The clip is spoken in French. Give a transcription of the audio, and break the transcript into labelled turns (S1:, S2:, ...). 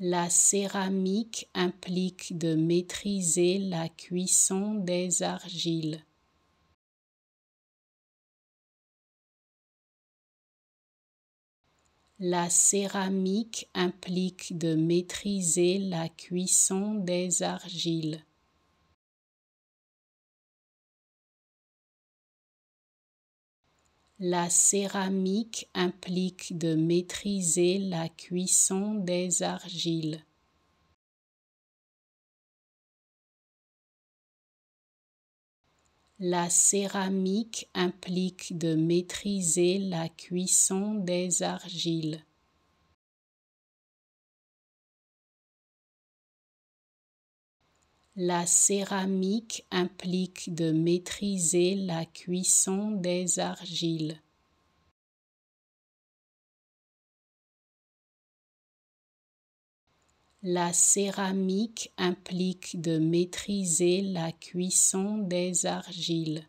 S1: La céramique implique de maîtriser la cuisson des argiles. La céramique implique de maîtriser la cuisson des argiles. La céramique implique de maîtriser la cuisson des argiles. La céramique implique de maîtriser la cuisson des argiles. La céramique implique de maîtriser la cuisson des argiles. La céramique implique de maîtriser la cuisson des argiles.